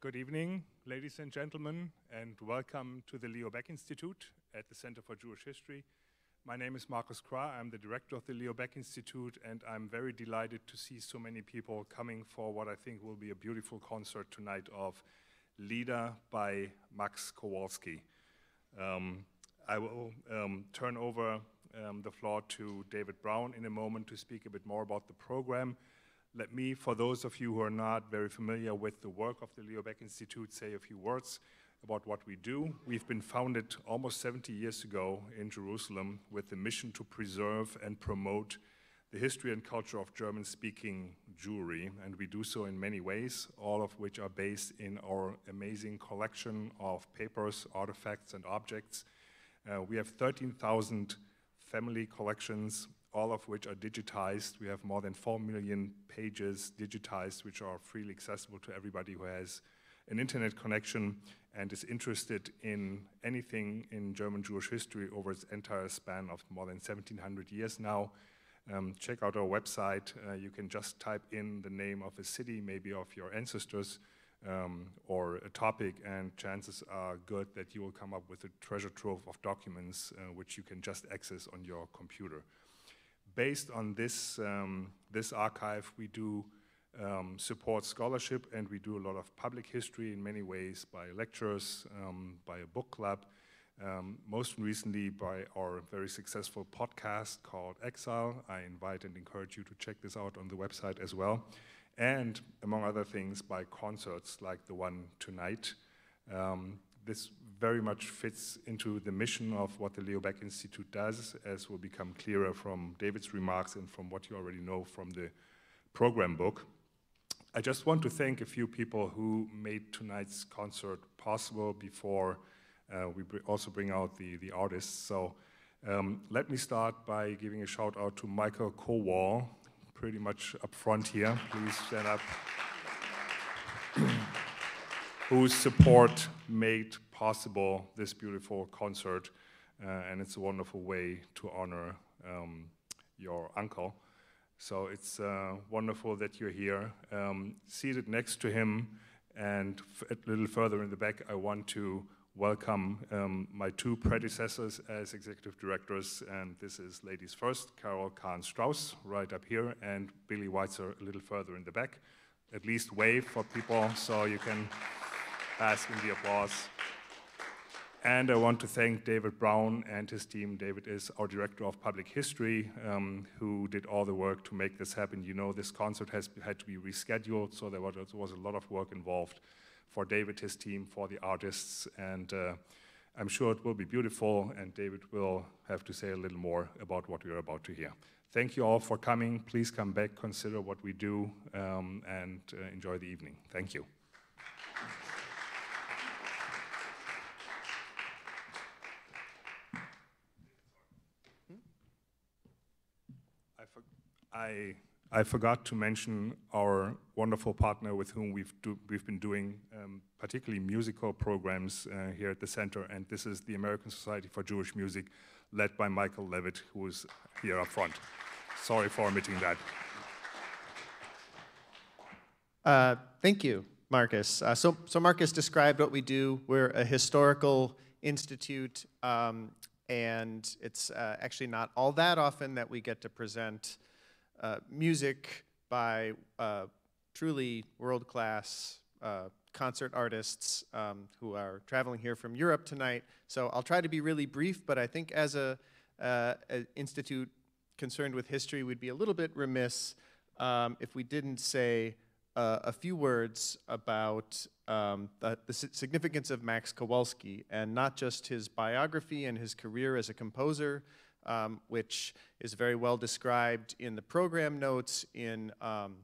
Good evening, ladies and gentlemen, and welcome to the Leo Baeck Institute at the Center for Jewish History. My name is Markus Kra. I'm the director of the Leo Baeck Institute, and I'm very delighted to see so many people coming for what I think will be a beautiful concert tonight of Lieder by Max Kowalski. Um, I will um, turn over um, the floor to David Brown in a moment to speak a bit more about the program. Let me, for those of you who are not very familiar with the work of the Leo Baeck Institute, say a few words about what we do. We've been founded almost 70 years ago in Jerusalem with the mission to preserve and promote the history and culture of German-speaking Jewry, and we do so in many ways, all of which are based in our amazing collection of papers, artifacts, and objects. Uh, we have 13,000 family collections, all of which are digitized. We have more than 4 million pages digitized, which are freely accessible to everybody who has an internet connection and is interested in anything in German Jewish history over its entire span of more than 1700 years now. Um, check out our website. Uh, you can just type in the name of a city, maybe of your ancestors, um, or a topic, and chances are good that you will come up with a treasure trove of documents uh, which you can just access on your computer. Based on this, um, this archive, we do um, support scholarship and we do a lot of public history in many ways by lectures, um, by a book club, um, most recently by our very successful podcast called Exile. I invite and encourage you to check this out on the website as well and among other things by concerts like the one tonight. Um, this very much fits into the mission of what the Leo Baeck Institute does, as will become clearer from David's remarks and from what you already know from the program book. I just want to thank a few people who made tonight's concert possible before uh, we br also bring out the, the artists. So um, let me start by giving a shout out to Michael Kowal, pretty much up front here. Please stand up. Whose support made possible this beautiful concert, uh, and it's a wonderful way to honor um, your uncle. So it's uh, wonderful that you're here. Um, seated next to him and a little further in the back, I want to welcome um, my two predecessors as executive directors, and this is ladies first, Carol Kahn Strauss, right up here, and Billy Weitzer a little further in the back. At least wave for people so you can bask in the applause. And I want to thank David Brown and his team. David is our Director of Public History, um, who did all the work to make this happen. You know, this concert has had to be rescheduled, so there was, was a lot of work involved for David, his team, for the artists, and uh, I'm sure it will be beautiful, and David will have to say a little more about what we're about to hear. Thank you all for coming. Please come back, consider what we do, um, and uh, enjoy the evening. Thank you. I I forgot to mention our wonderful partner with whom we've, do, we've been doing um, particularly musical programs uh, here at the center, and this is the American Society for Jewish Music, led by Michael Levitt, who is here up front. Sorry for omitting that. Uh, thank you, Marcus. Uh, so, so Markus described what we do. We're a historical institute, um, and it's uh, actually not all that often that we get to present uh, music by uh, truly world-class uh, concert artists um, who are traveling here from Europe tonight. So I'll try to be really brief, but I think as a, uh, an institute concerned with history, we'd be a little bit remiss um, if we didn't say uh, a few words about um, the, the, significance of Max Kowalski, and not just his biography and his career as a composer, um, which is very well described in the program notes in, um,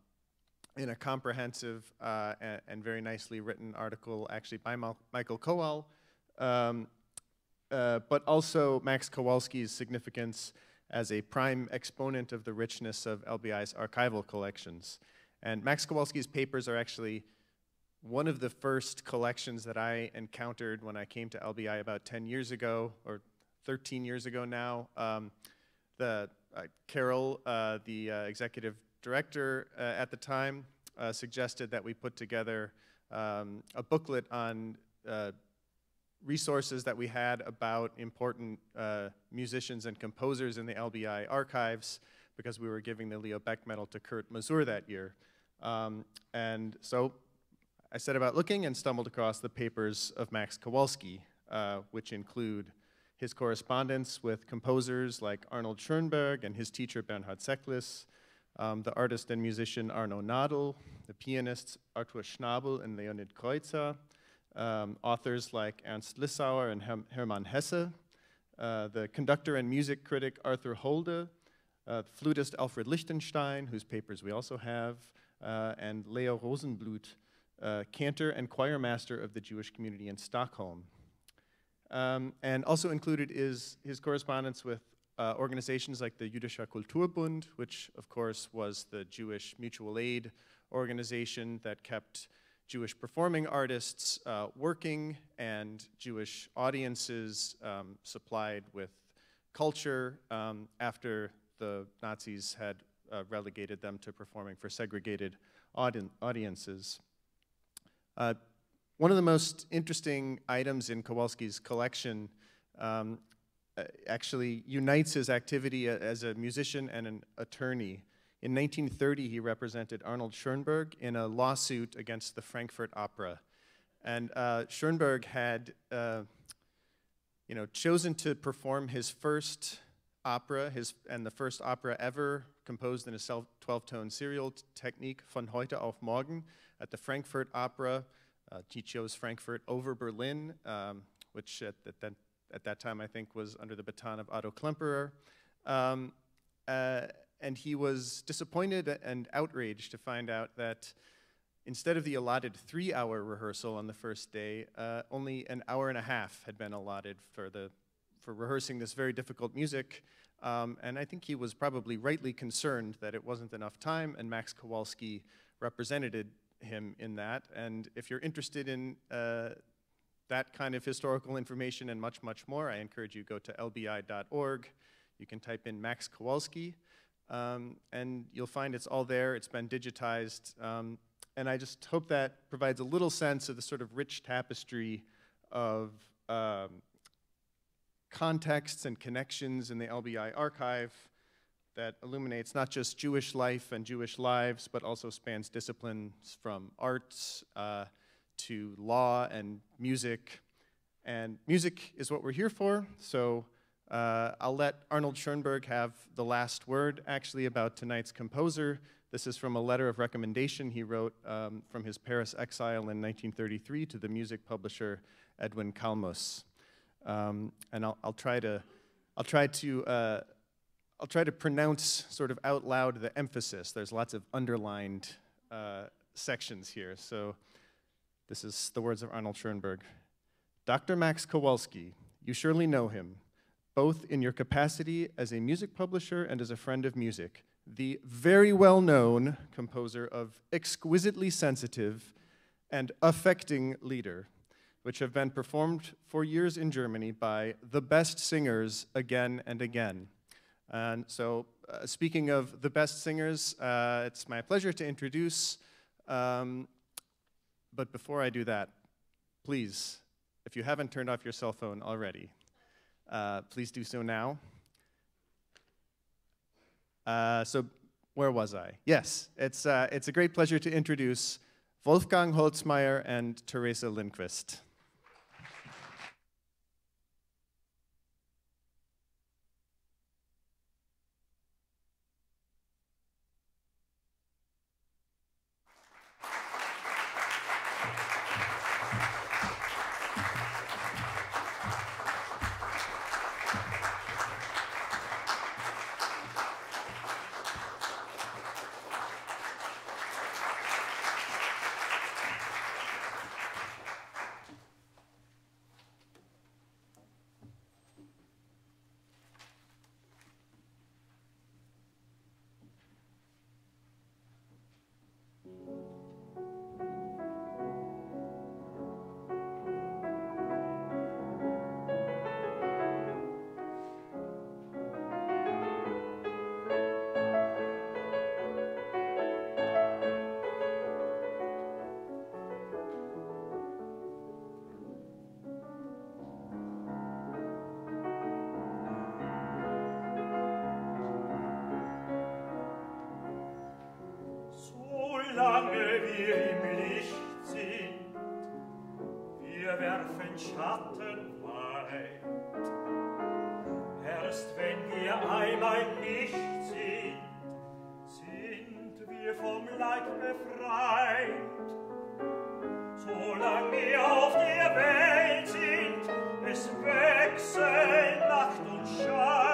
in a comprehensive uh, and, and, very nicely written article actually by Mal Michael Kowal, um, uh, but also Max Kowalski's significance as a prime exponent of the richness of LBI's archival collections. And Max Kowalski's papers are actually one of the first collections that I encountered when I came to LBI about 10 years ago, or 13 years ago now. Um, the uh, Carol, uh, the uh, executive director uh, at the time, uh, suggested that we put together um, a booklet on uh, resources that we had about important musicians and composers in the LBI archives because we were giving the Leo Baeck Medal to Kurt Masur that year. Um, and so I set about looking and stumbled across the papers of Max Kowalski, which include his correspondence with composers like Arnold Schoenberg and his teacher Bernhard Sekles, um, the artist and musician Arno Nadel, the pianists Arthur Schnabel and Leonid Kreutzer, um, authors like Ernst Lissauer and Herm Hermann Hesse, uh, the conductor and music critic Arthur Holde, uh, flutist Alfred Lichtenstein, whose papers we also have, uh, and Leo Rosenblut, uh, cantor and choir master of the Jewish community in Stockholm. Um, and also included is his correspondence with uh, organizations like the Jüdischer Kulturbund, which of course was the Jewish mutual aid organization that kept Jewish performing artists uh, working and Jewish audiences um, supplied with culture um, after the Nazis had uh, relegated them to performing for segregated audi audiences. Uh, one of the most interesting items in Kowalski's collection um, actually unites his activity as a musician and an attorney. In 1930, he represented Arnold Schoenberg in a lawsuit against the Frankfurt Opera. And uh, Schoenberg had, uh, you know, chosen to perform his first opera, his, and the first opera ever composed in a 12-tone serial technique, von heute auf morgen, at the Frankfurt Opera. Uh, he chose Frankfurt over Berlin, um, which at, at, that, at, that, time I think was under the baton of Otto Klemperer. Um, uh, and he was disappointed and outraged to find out that instead of the allotted three hour rehearsal on the first day, uh, only an hour and a half had been allotted for, the, for rehearsing this very difficult music. Um, and I think he was probably rightly concerned that it wasn't enough time, and Max Kowalski represented him in that. And if you're interested in uh, that kind of historical information and much, much more, I encourage you to go to lbi.org. You can type in Max Kowalski. Um, and you'll find it's all there, it's been digitized. Um, and I just hope that provides a little sense of the sort of rich tapestry of um, contexts and connections in the LBI archive that illuminates not just Jewish life and Jewish lives, but also spans disciplines from arts uh, to law and music. And music is what we're here for, so uh, I'll let Arnold Schoenberg have the last word, actually, about tonight's composer. This is from a letter of recommendation he wrote um, from his Paris exile in 1933 to the music publisher Edwin Kalmus. Um, and I'll, I'll, try to, I'll try to, uh, I'll try to pronounce sort of out loud the emphasis. There's lots of underlined uh, sections here. So this is the words of Arnold Schoenberg. Dr. Max Kowalski, you surely know him both in your capacity as a music publisher and as a friend of music, the very well known composer of exquisitely sensitive and affecting lieder, which have been performed for years in Germany by the best singers again and again. And so, uh, speaking of the best singers, uh, it's my pleasure to introduce, um, but before I do that, please, if you haven't turned off your cell phone already, uh, please do so now. Uh, so, where was I? Yes, it's, uh, it's a great pleasure to introduce Wolfgang Holzmair and Teresa Lindquist. solange wir im Licht sind, wir werfen Schatten weit. Erst wenn wir einmal nicht sind, sind wir vom Leib befreit. Solange wir auf der Welt sind, es wechseln Nacht und Schein,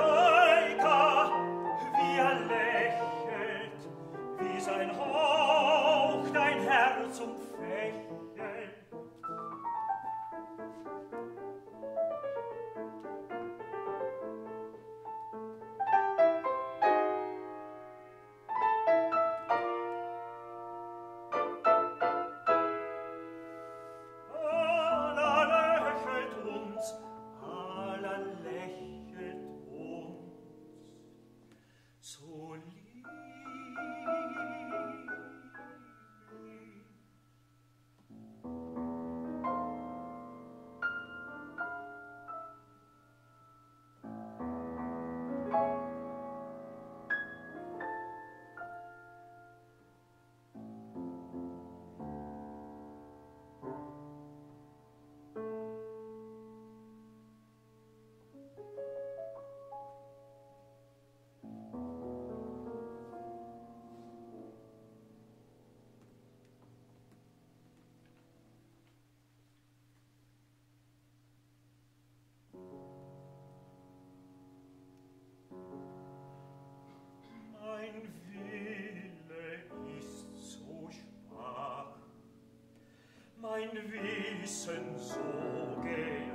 mein Wissen so geht.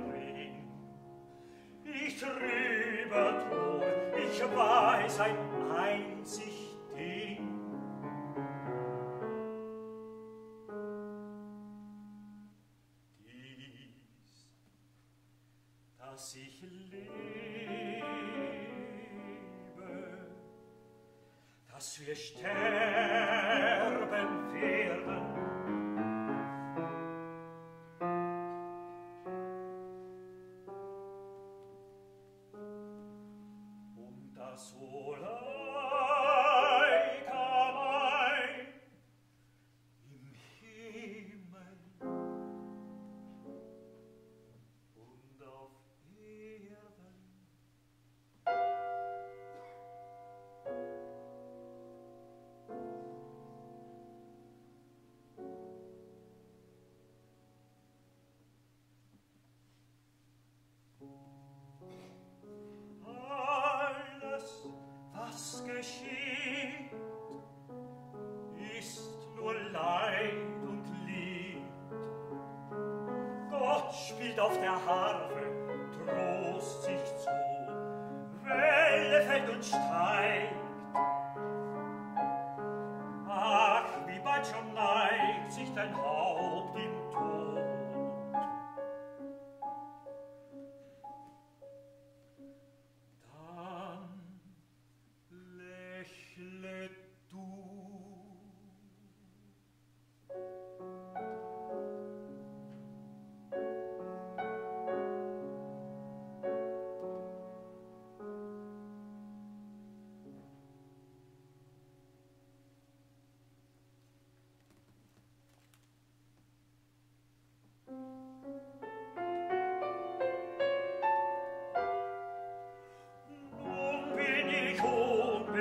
Auf der Harfe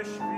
Nashville.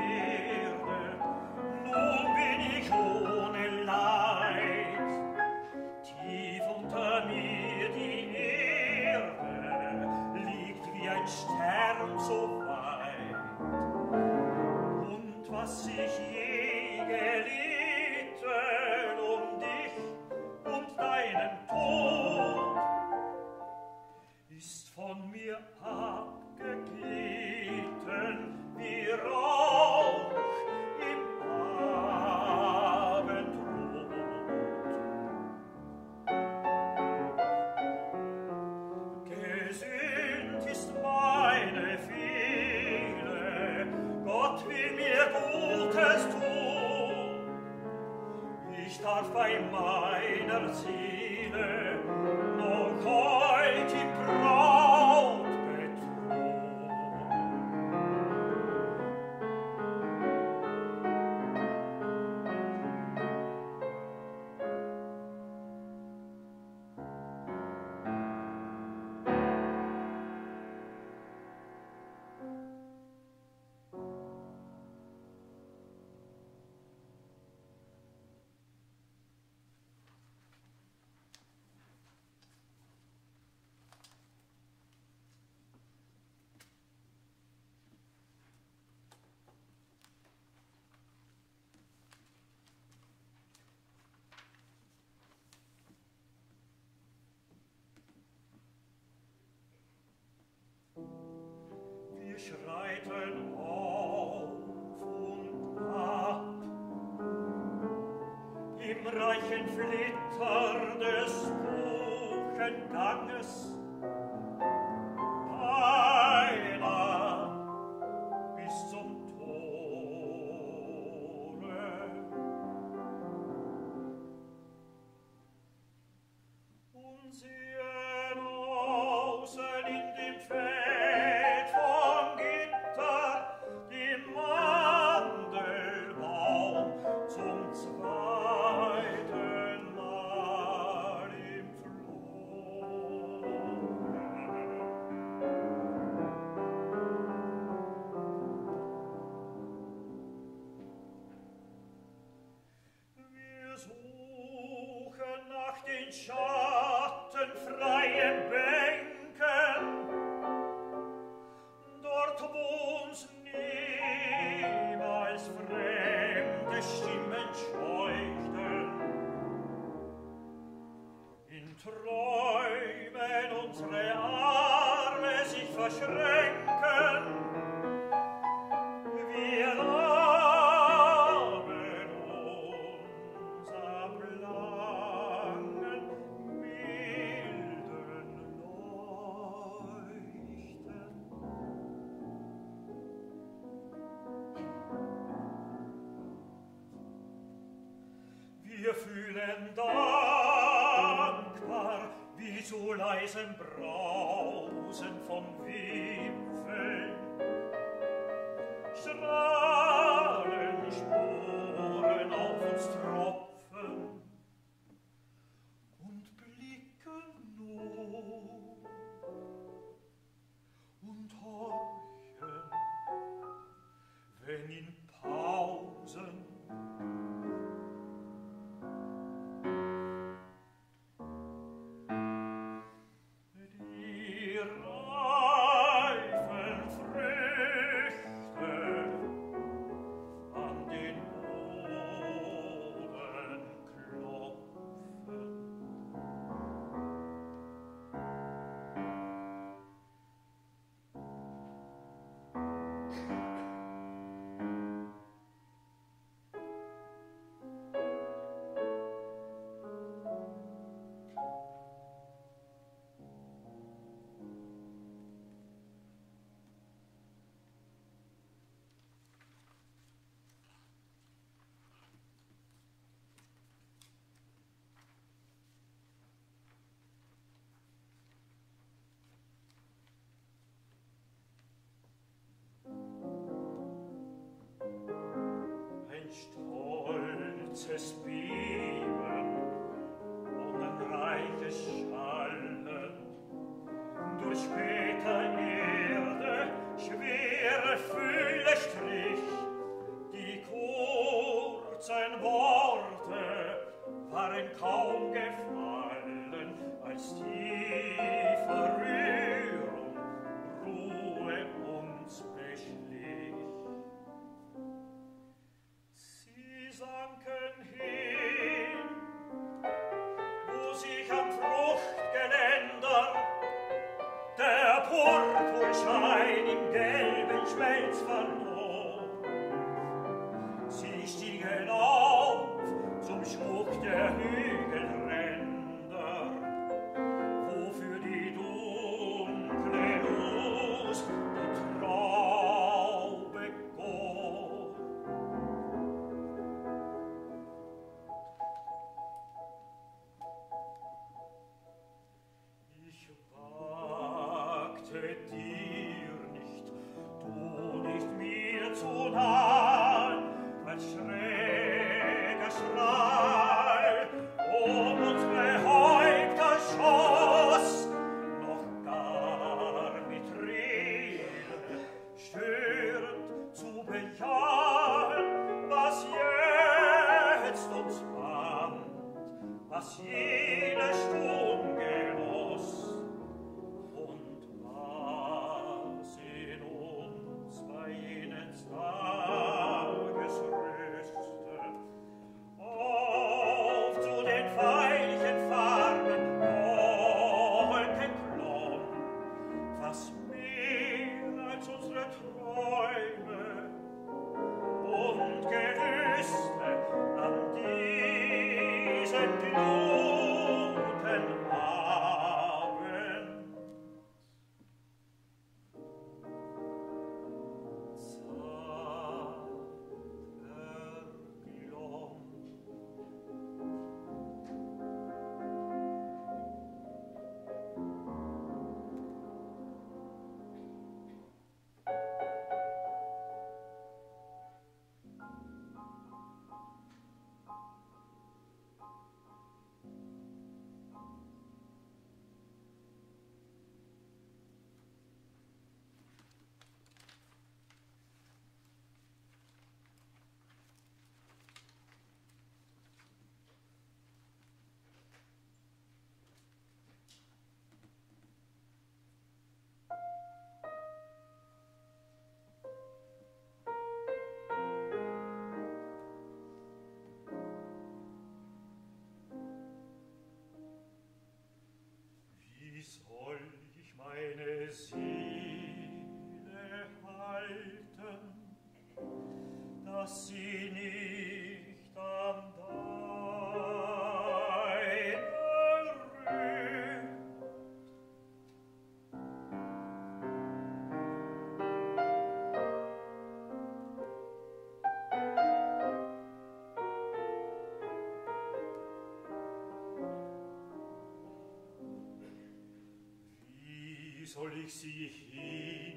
soll ich sie hin?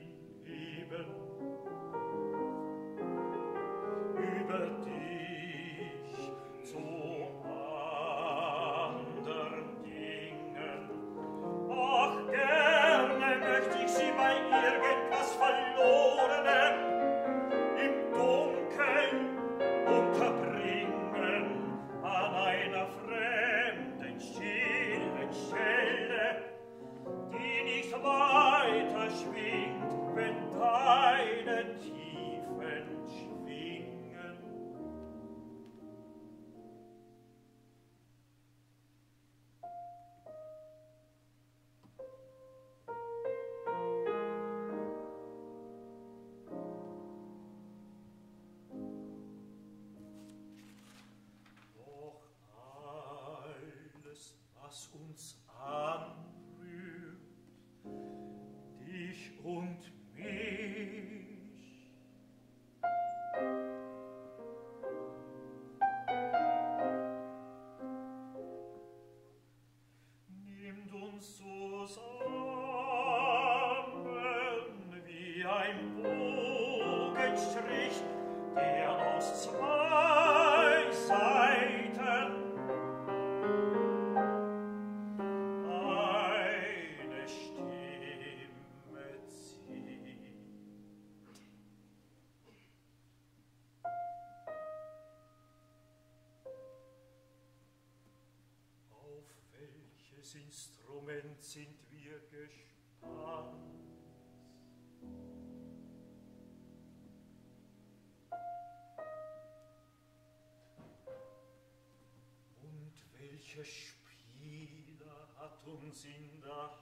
sind wir gespannt. Und welche Spieler hat uns in der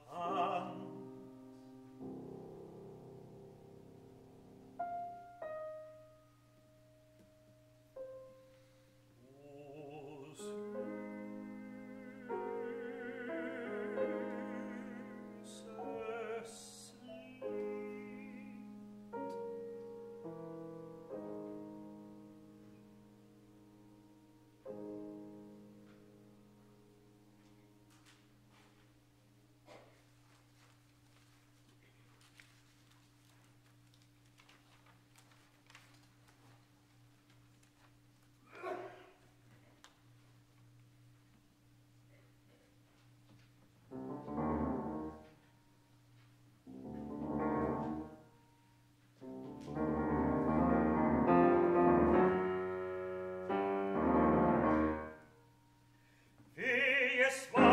yes, one.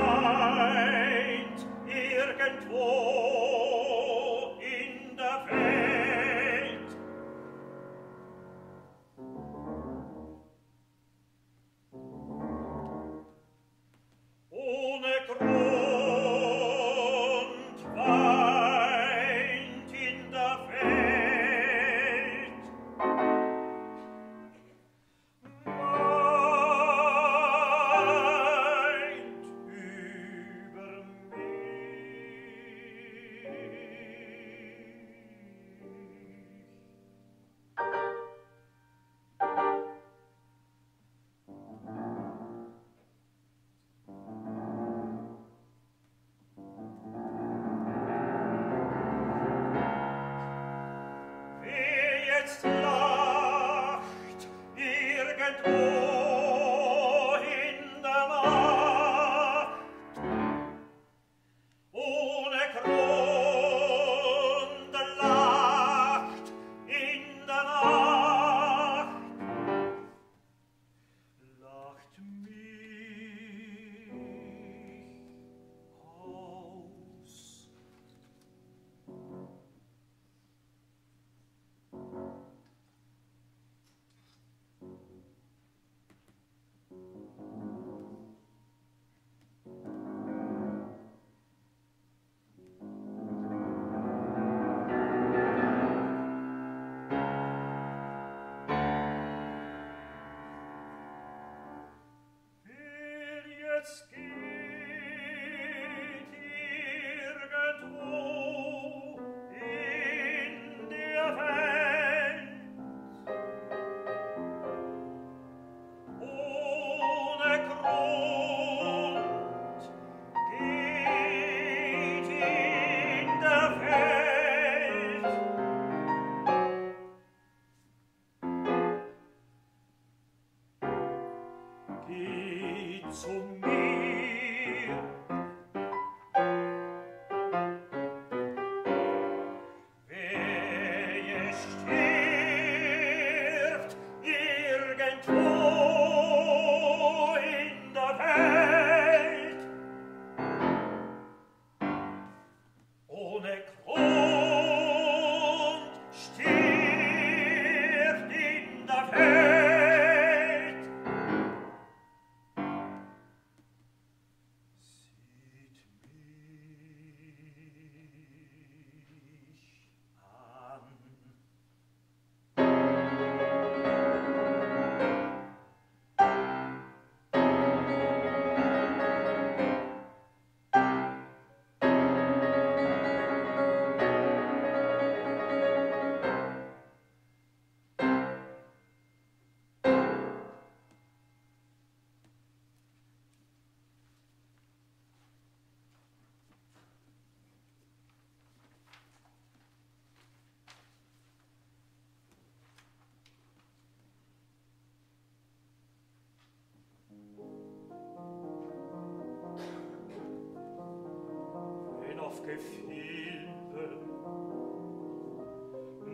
gefielen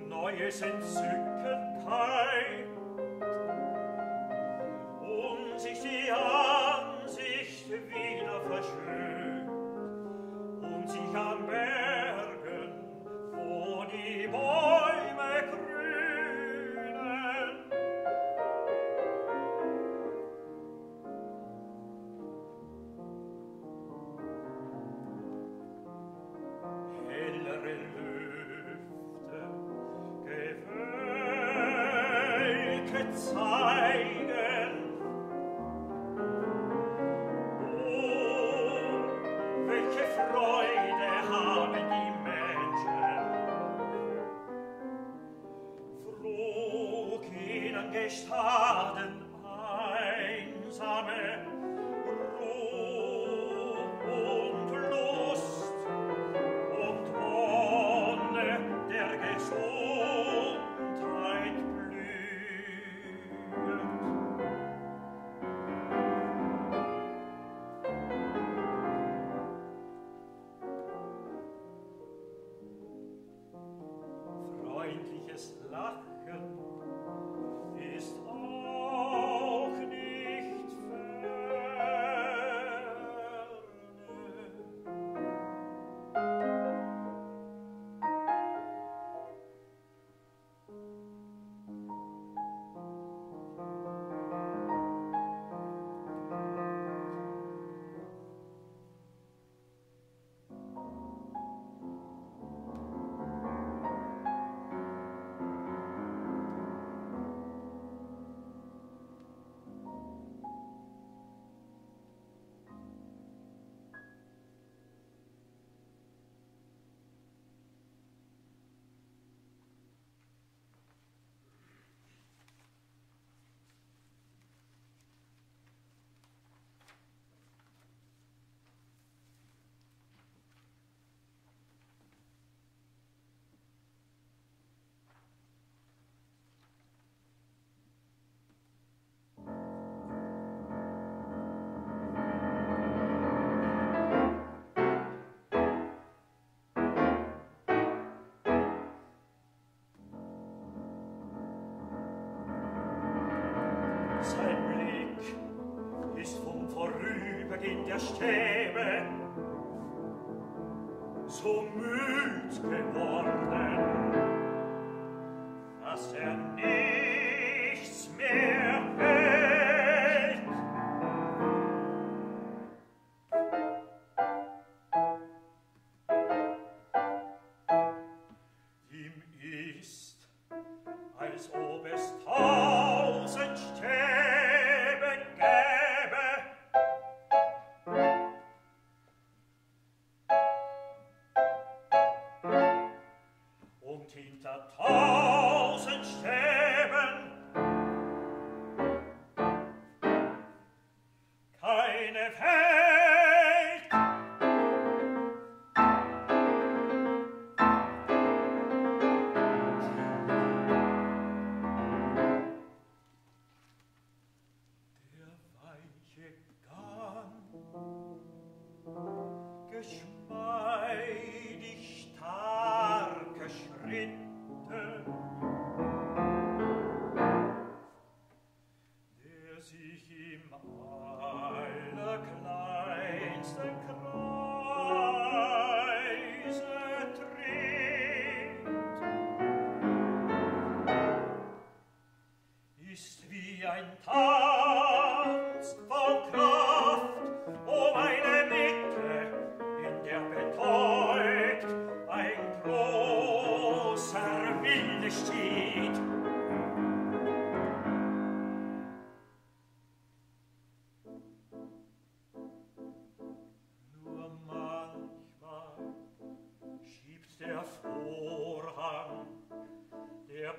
neues entzücken kein der Stäbe so müd geworden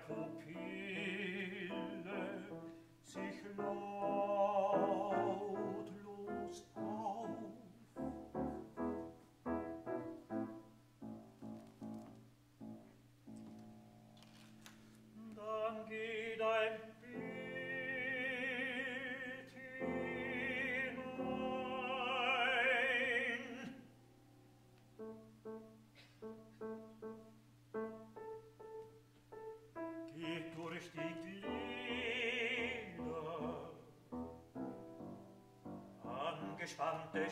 der Pupille entspannte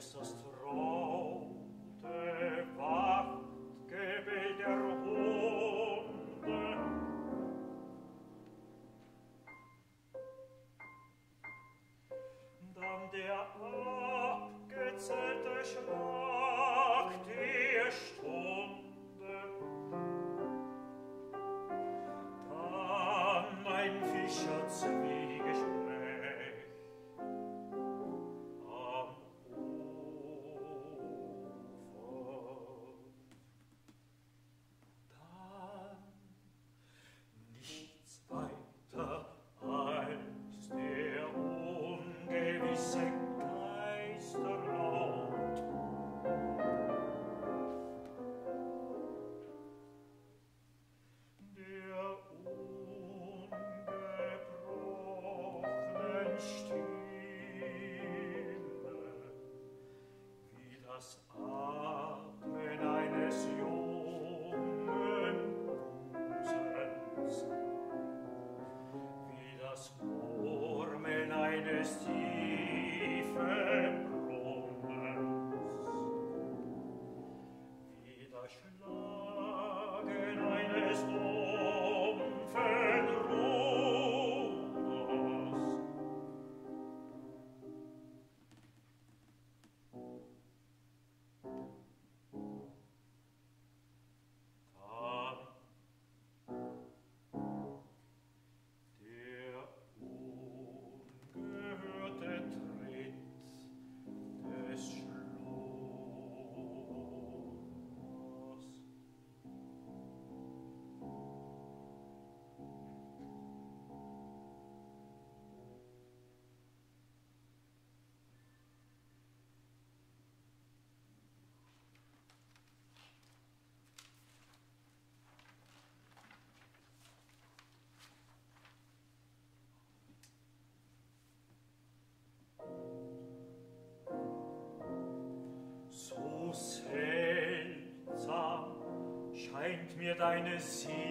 so mir deine Seele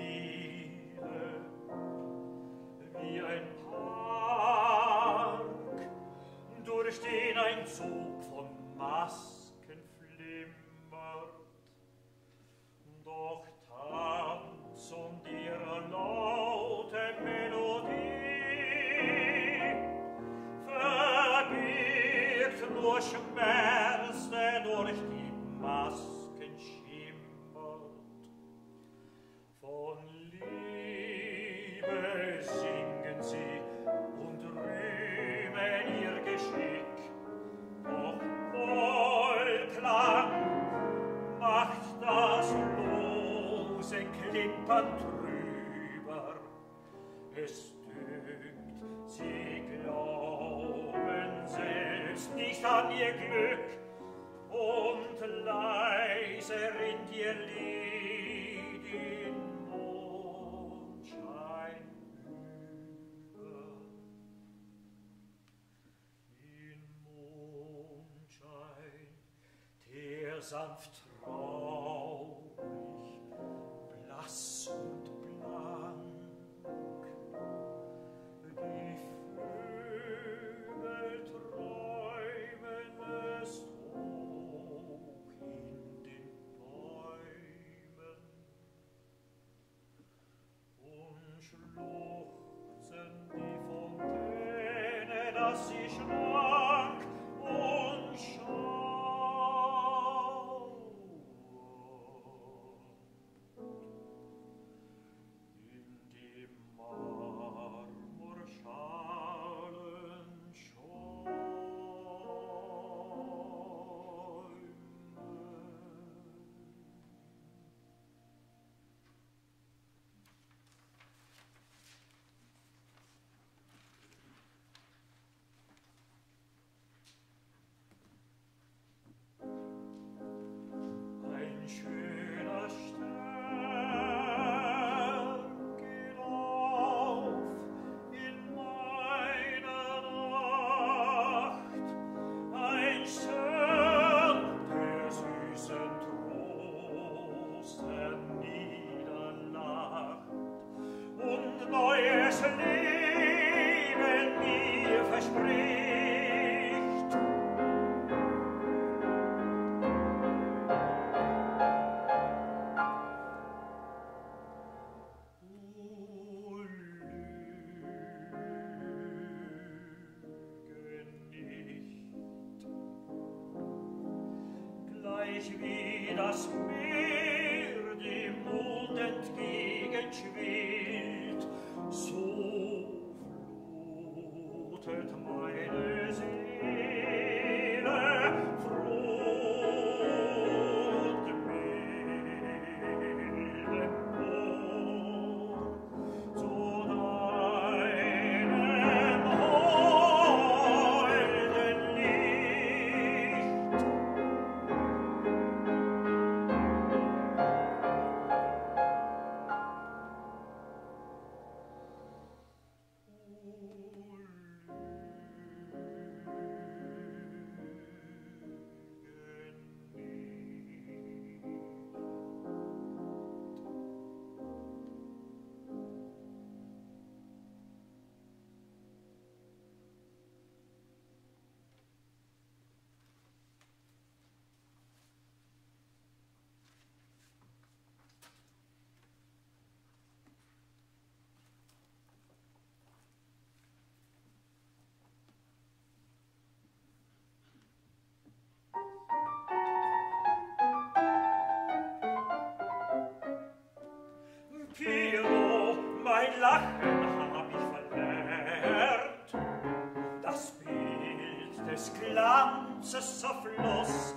und leise rinnt ihr Lied in Mondschein über. In Mondschein, der sanft traurig, blass und ganzes Floss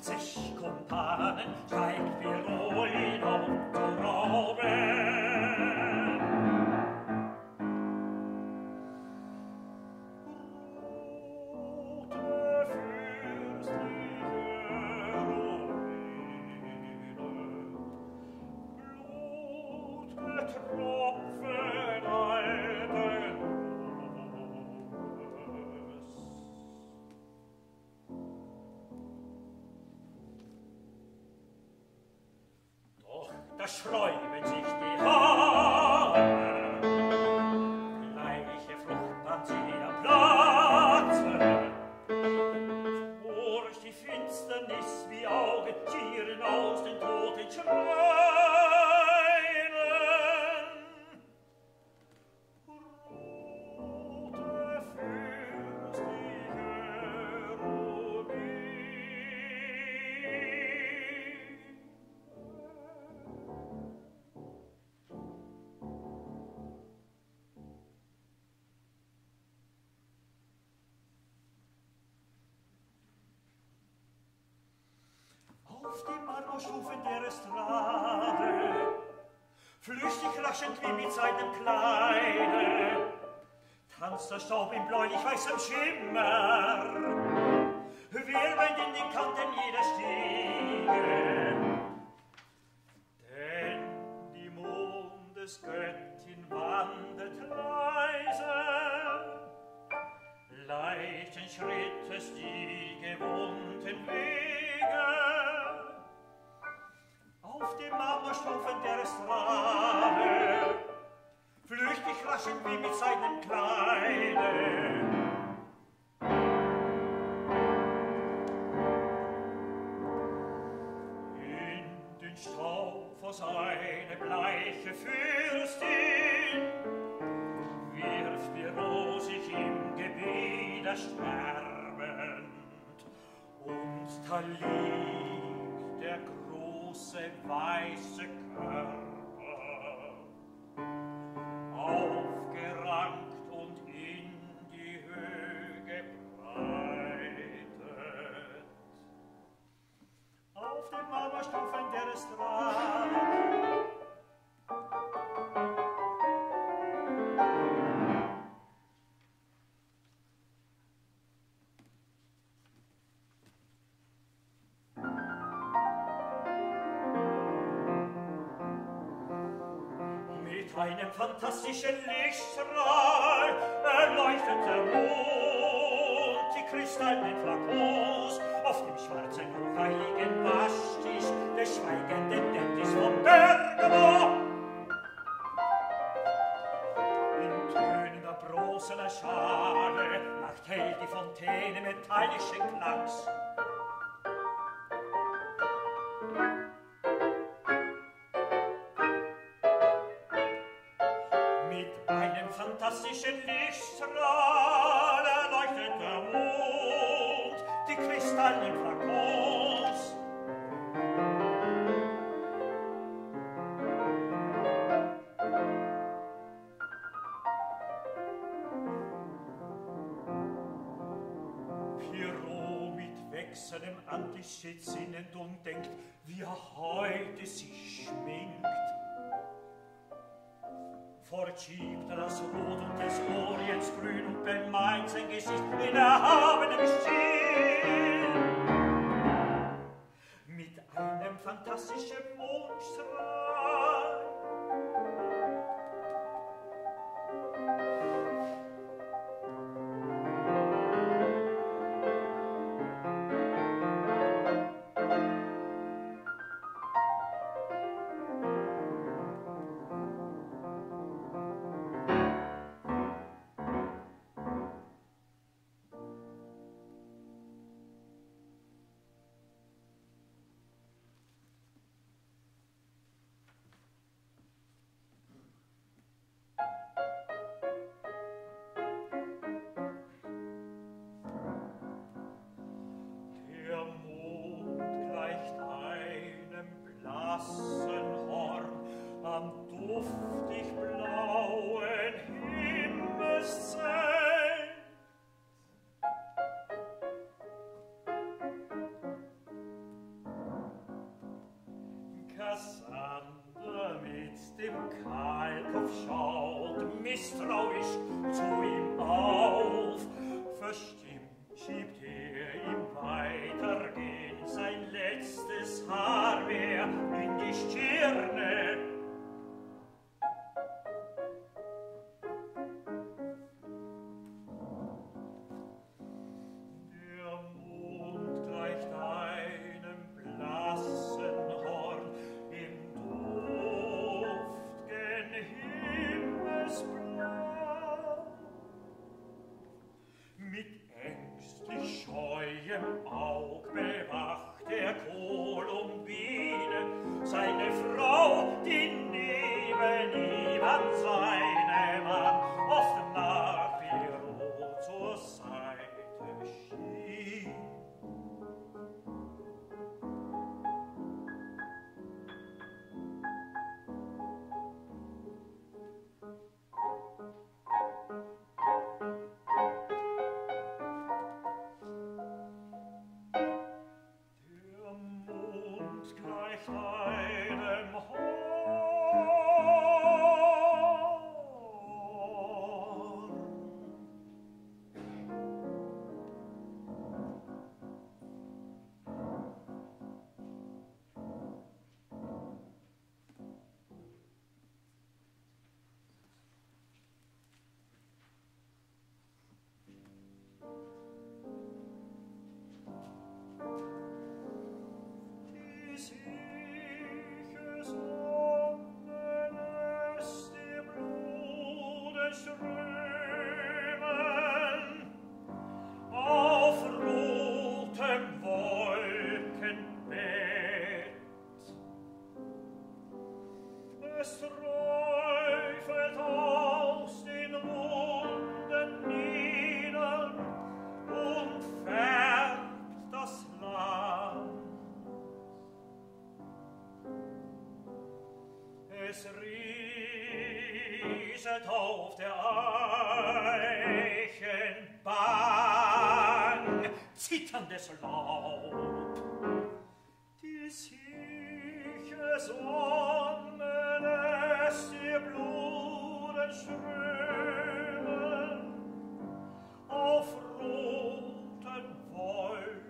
zig Kumpanen steigt wir noch Stufen der Estrade. Flüchtig laschend wie mit seinem Kleide, tanzt der Staub im bläulich-weißem Schimmer. Wirbelnd in den Kanten jeder Stiege. Denn die Mondesgöttin wandert leise, leichten Schrittes die gewohnten Wege. überraschen wie mit seinem Kleinen. In den Stau vor seine bleiche Fürstin wirft die rosig im Gebede sterbend und da liegt der große weiße Körper einem fantastischen Lichtstrahl erleuchtete Mond die kristallnen Flakons auf dem schwarzen und heiligen Waschtisch des schweigenden Dentis von Bergamo. In töniger bronzener Schale lacht hell die Fontäne metallische klassischen Lichtstrahlen leuchtet der Mond, die kristallenen Flakons. Pierrot mit wechselndem Antlitz sinnend und denkt, wie er heute sich schminkt. Verchiebt das Rot und des Orients grün und beim Mainz ein Gesicht in erhabene Gestehen. blassen Horn am Duft glitzert auf der Eichenbank zitterndes Laub. Die sieche Sonne lässt ihr Bluten schwimmen auf roten Wolken.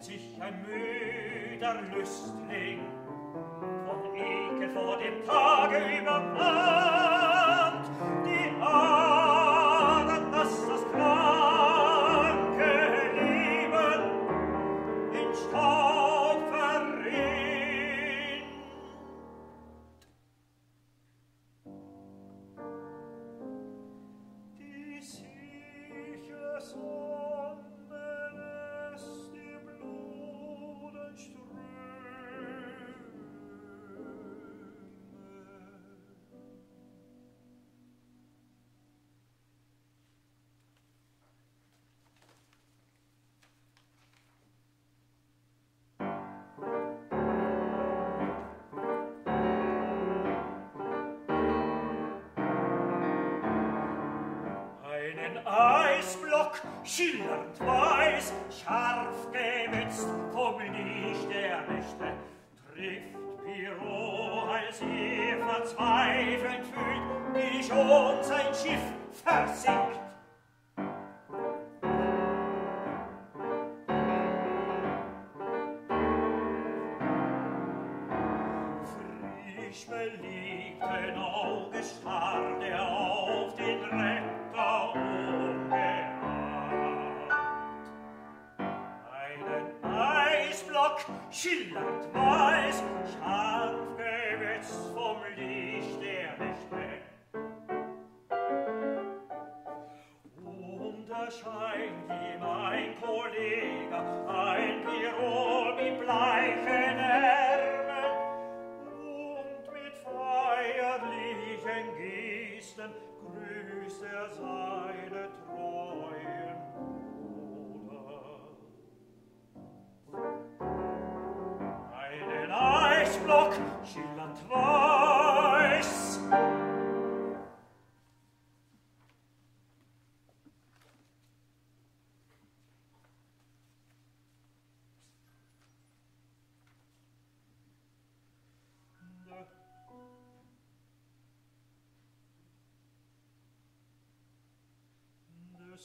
fühlt sich ein müder Lüstling von Ekel vor dem Tage übermannt. schon sein Schiff versinkt. erscheint ihm ein Kollege, ein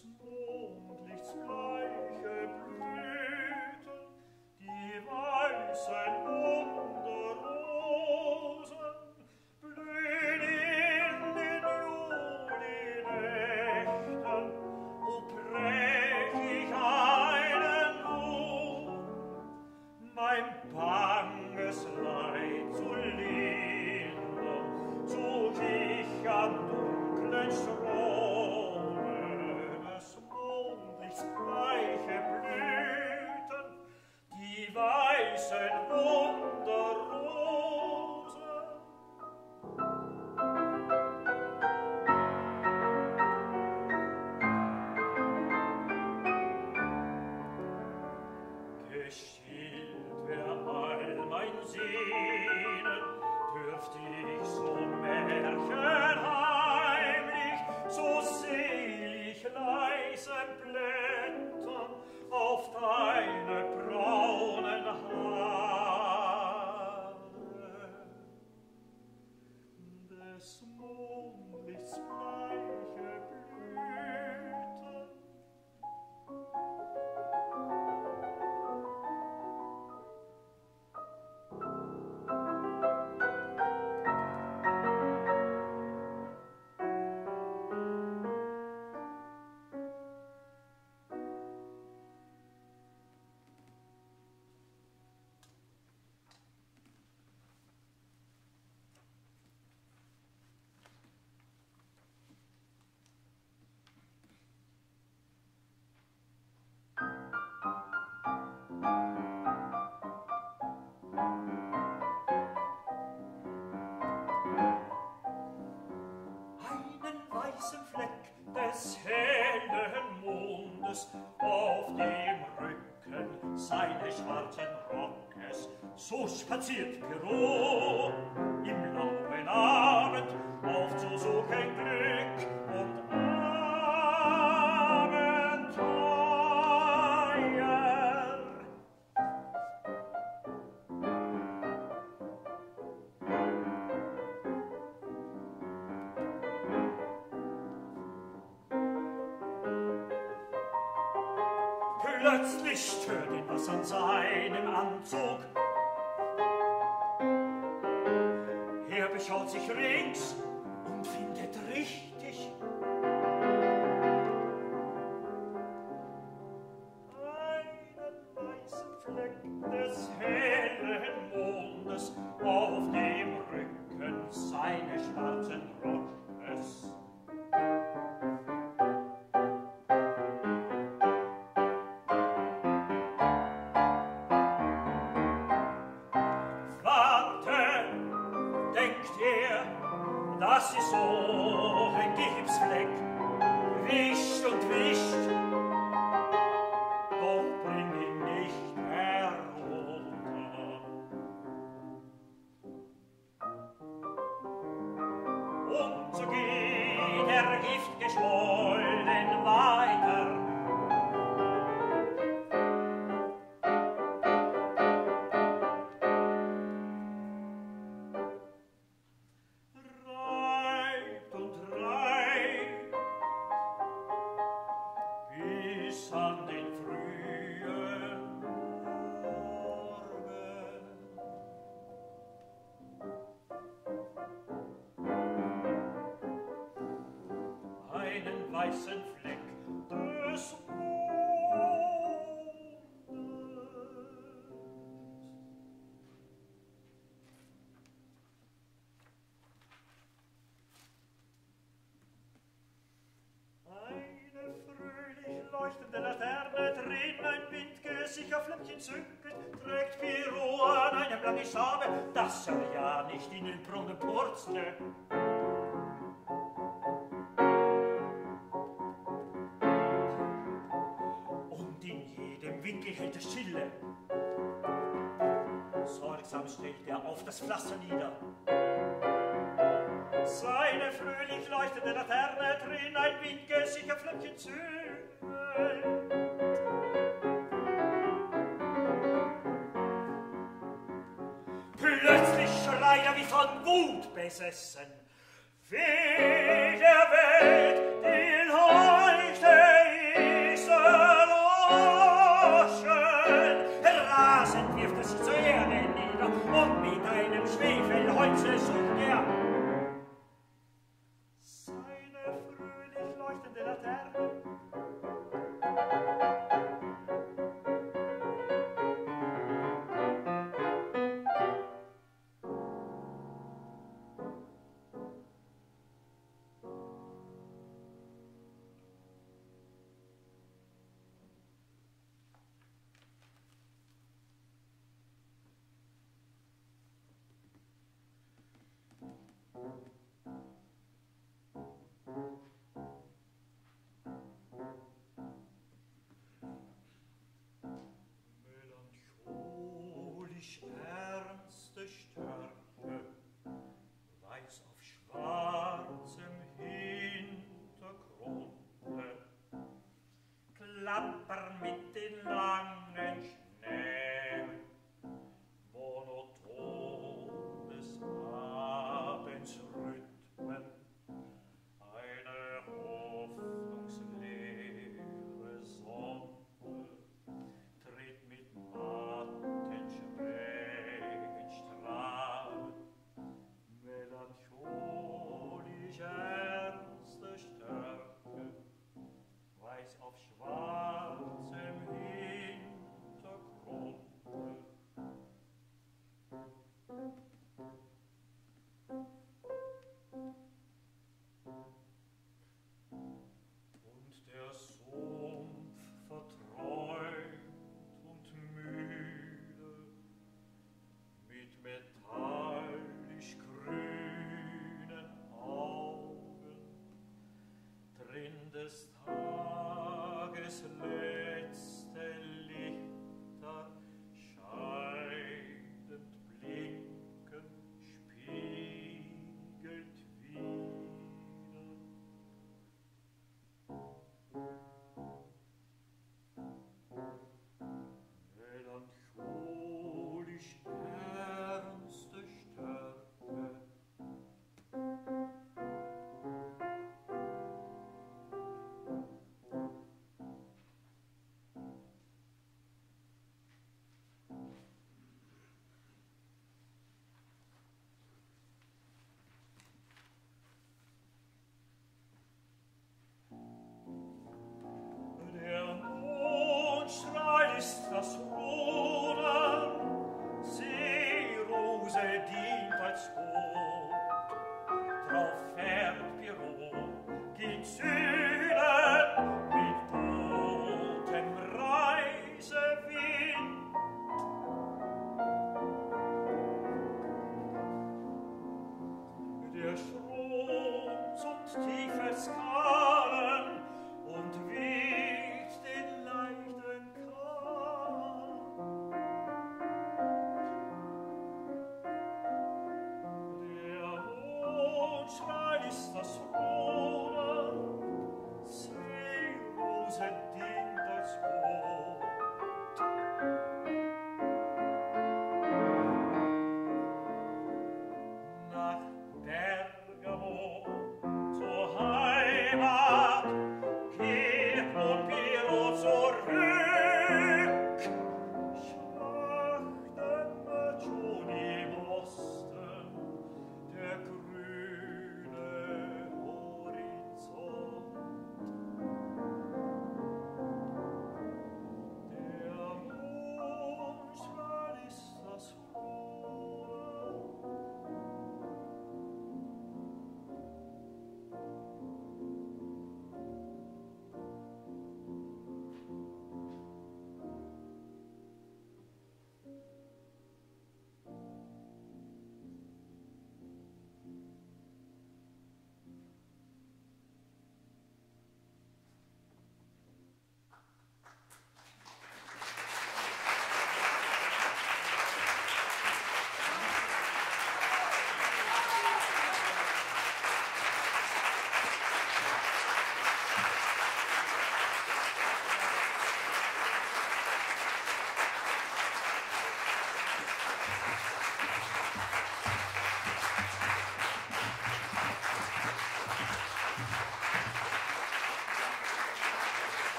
Christ. des hellen Mondes auf dem Rücken seines schwarzen Rockes so spaziert Pierrot plötzlich stört etwas an seinem Anzug. Er beschaut sich rings weißen Fleck des Mondes. Eine fröhlich leuchtende Laterne dreht mein windgesicher Flämmchen zücken, trägt Piro an einem langen Sabe, das soll ja nicht in den Brunnen purzte. hält stille. Sorgsam stellt er auf das Pflaster nieder. Seine fröhlich leuchtende Laterne drin ein windgesicher Flöckchen zügelt. Plötzlich schreit er wie von Wut besessen. Wie der Welt Mm-hmm.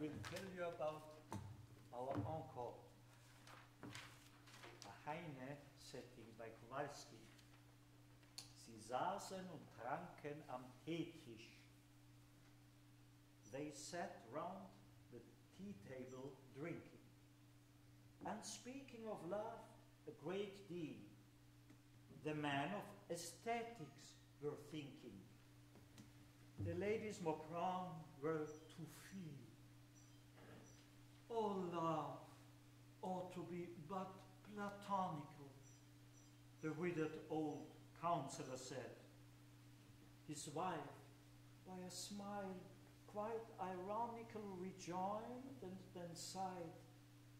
Will tell you about our uncle, Heine Setting bei Kowalski. Sie saßen und tranken am Teetisch. They sat round the tea table drinking and speaking of love a great deal. The man of aesthetics were thinking. The ladies more prone were. Oh, love ought to be but platonical, the withered old counselor said. His wife, by a smile quite ironical, rejoined and then sighed,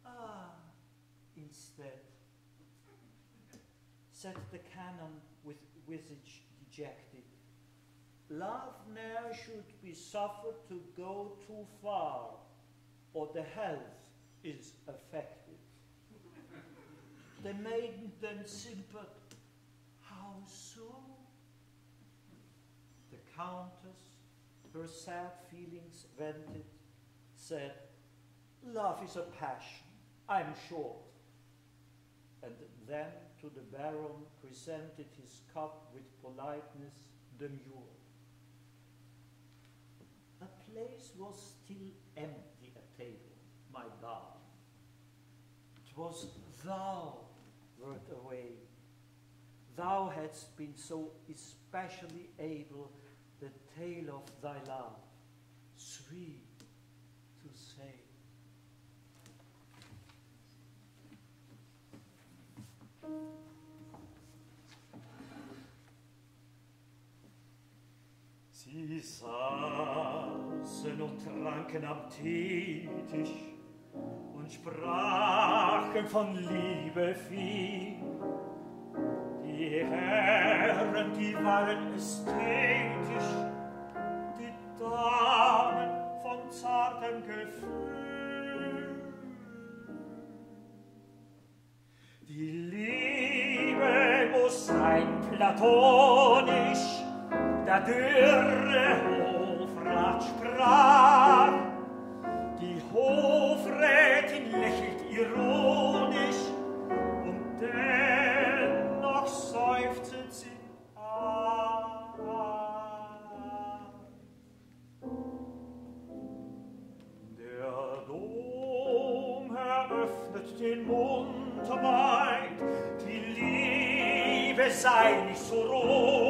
Ah, instead, said the canon with visage dejected. Love ne'er should be suffered to go too far, or the health is affected. the maiden then simpered, How so? The countess, her sad feelings vented, said, Love is a passion, I'm sure. And then to the baron presented his cup with politeness demure. The place was still empty table, my God. It was thou wert away. Thou hadst been so especially able the tale of thy love, sweet to say. Sie saßen und tranken aptetisch und sprachen von Liebe viel. Die Herren, die waren ästhetisch, die Damen von zartem Gefühl. Die Liebe muss sein platonisch, der dürre Hofrat sprach, Rätin lächelt ironisch und dennoch seufzet sie an. Der Dom eröffnet den Mund weit, die Liebe sei nicht so rot,